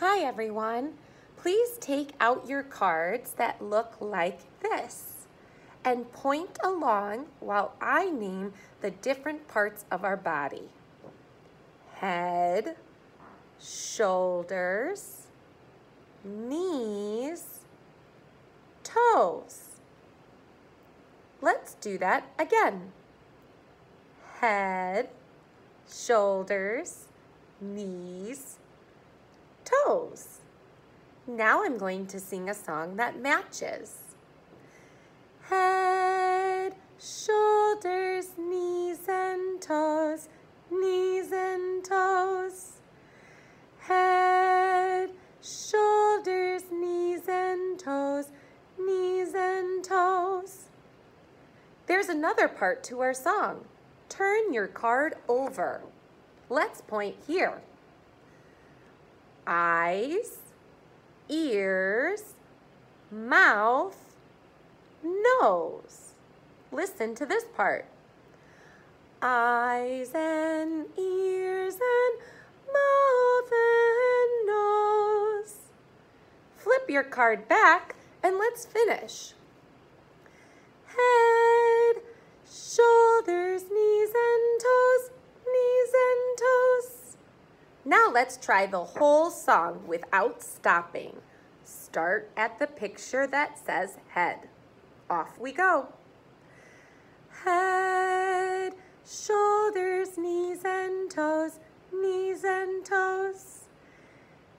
Hi everyone. Please take out your cards that look like this and point along while I name the different parts of our body. Head, shoulders, knees, toes. Let's do that again. Head, shoulders, knees, toes. Now I'm going to sing a song that matches. Head, shoulders, knees and toes, knees and toes. Head, shoulders, knees and toes, knees and toes. There's another part to our song. Turn your card over. Let's point here eyes, ears, mouth, nose. Listen to this part. Eyes and ears and mouth and nose. Flip your card back and let's finish. Head, Now let's try the whole song without stopping. Start at the picture that says head. Off we go. Head, shoulders, knees and toes, knees and toes.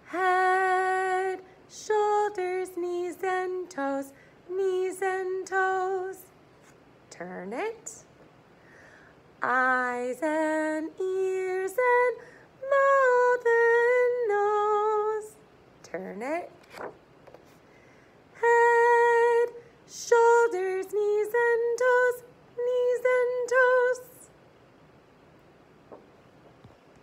Head, shoulders, knees and toes, knees and toes. Turn it. Eyes and